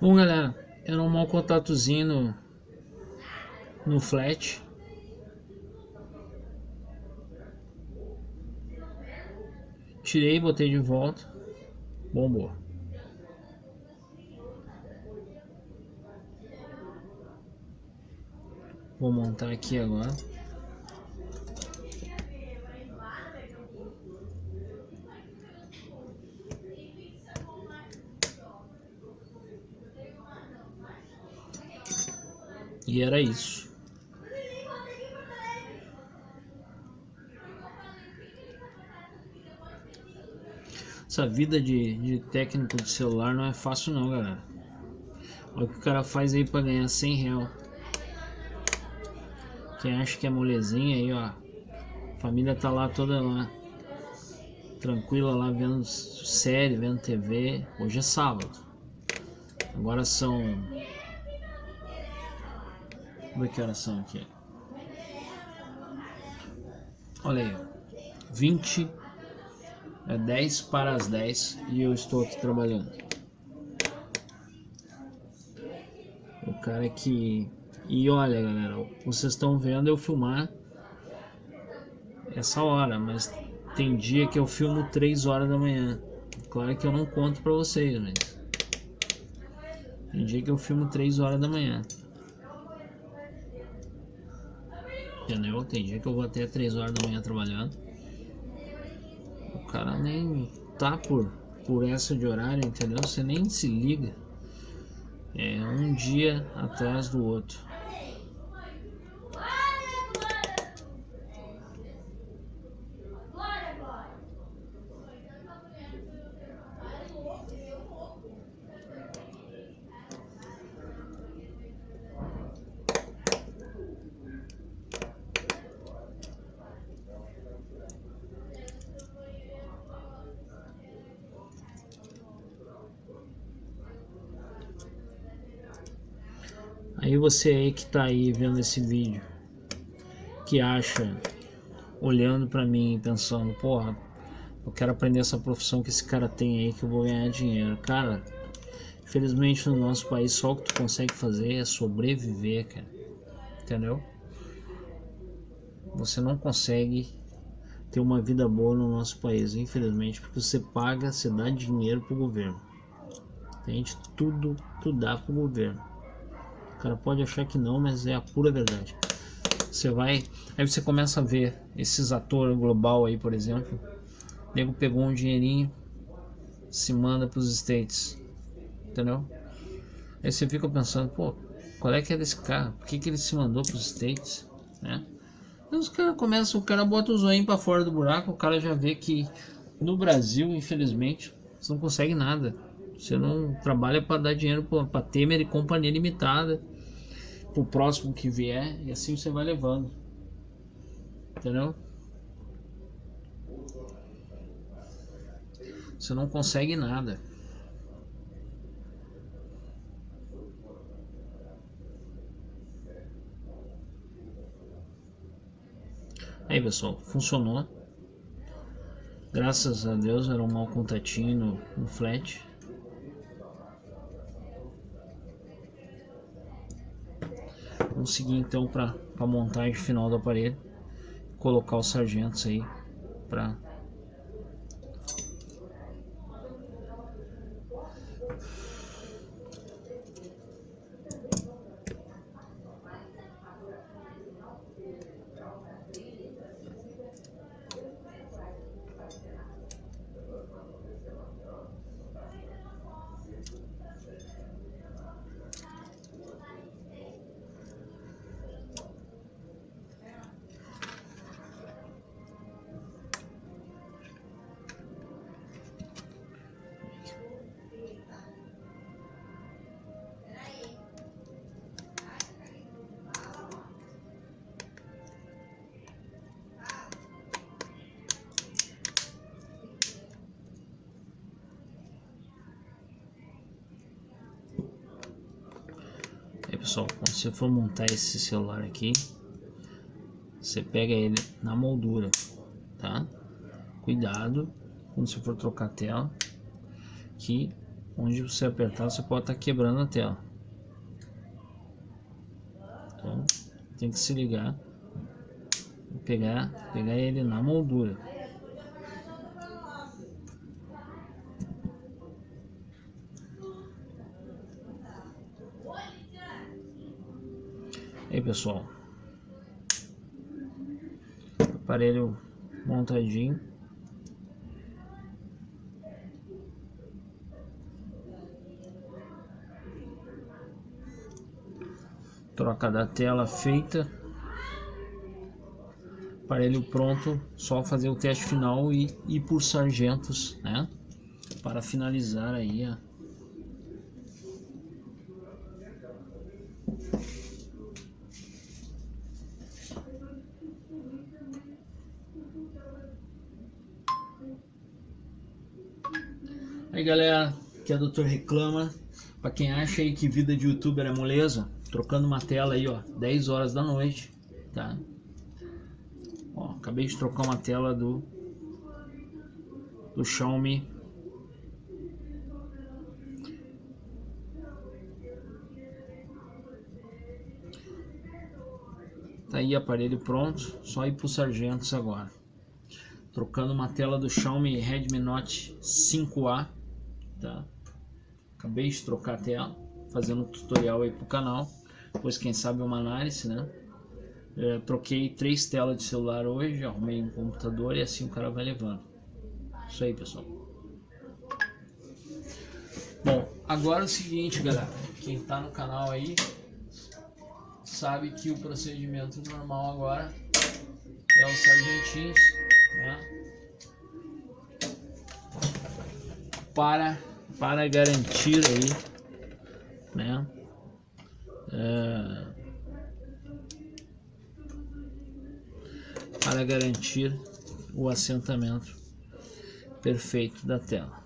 Bom galera, era um mau contatozinho no, no flat. Tirei, botei de volta. Bombou. Vou montar aqui agora. E era isso. Essa vida de, de técnico de celular não é fácil não, galera. Olha o que o cara faz aí para ganhar 100 real. Quem acha que é molezinha aí, ó. A família tá lá toda lá. Tranquila lá vendo série, vendo TV. Hoje é sábado. Agora são. Como é que horas são aqui? Olha aí, ó. 20 é 10 para as 10 e eu estou aqui trabalhando. O cara que. E olha, galera, vocês estão vendo eu filmar essa hora, mas tem dia que eu filmo 3 horas da manhã. Claro que eu não conto pra vocês, mas. Tem dia que eu filmo 3 horas da manhã. Entendeu? Tem dia que eu vou até 3 horas da manhã trabalhando cara nem tá por, por essa de horário, entendeu? Você nem se liga. É um dia atrás do outro. Aí você aí que tá aí vendo esse vídeo, que acha, olhando para mim pensando, porra, eu quero aprender essa profissão que esse cara tem aí que eu vou ganhar dinheiro. Cara, infelizmente no nosso país só o que tu consegue fazer é sobreviver, cara. Entendeu? Você não consegue ter uma vida boa no nosso país, infelizmente, porque você paga, você dá dinheiro pro governo. Entende? Tudo tu dá pro governo cara pode achar que não, mas é a pura verdade. Você vai, aí você começa a ver esses atores global aí, por exemplo. O nego pegou um dinheirinho, se manda para os States, entendeu? Aí você fica pensando, pô, qual é que é desse cara? Por que, que ele se mandou para os States, né? Aí os caras começam, o cara bota o zoinho para fora do buraco, o cara já vê que no Brasil, infelizmente, você não consegue nada. Você não trabalha para dar dinheiro para Temer e companhia limitada pro próximo que vier e assim você vai levando. Entendeu? Você não consegue nada. Aí pessoal, funcionou. Graças a Deus era um mau contatinho no, no flat. Vamos seguir então para a montagem final do aparelho. Colocar os sargentos aí para pessoal, quando você for montar esse celular aqui, você pega ele na moldura, tá? Cuidado quando você for trocar a tela, que onde você apertar você pode estar tá quebrando a tela. Então tem que se ligar, pegar, pegar ele na moldura. Pessoal. Aparelho montadinho. Troca da tela feita. Aparelho pronto só fazer o teste final e ir por sargentos né? Para finalizar aí a Aí galera, que é Doutor Reclama. Pra quem acha aí que vida de youtuber é moleza, trocando uma tela aí, ó, 10 horas da noite, tá? Ó, acabei de trocar uma tela do do Xiaomi Tá aí aparelho pronto, só ir pro Sargentos agora. Trocando uma tela do Xiaomi Redmi Note 5A tá? Acabei de trocar a tela, fazendo um tutorial aí pro canal, depois quem sabe uma análise, né? É, troquei três telas de celular hoje, arrumei um computador e assim o cara vai levando. Isso aí, pessoal. Bom, agora é o seguinte, galera. Quem tá no canal aí sabe que o procedimento normal agora é o sargentinho, né? Para para garantir aí, né? É, para garantir o assentamento perfeito da tela.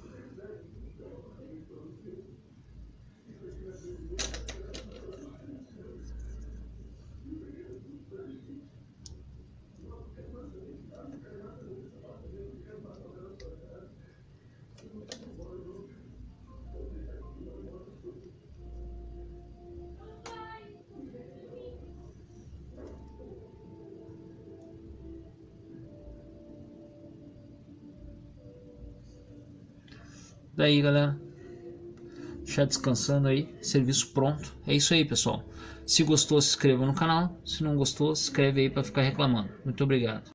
Daí, galera. Já descansando aí, serviço pronto. É isso aí, pessoal. Se gostou, se inscreva no canal. Se não gostou, se inscreve aí para ficar reclamando. Muito obrigado.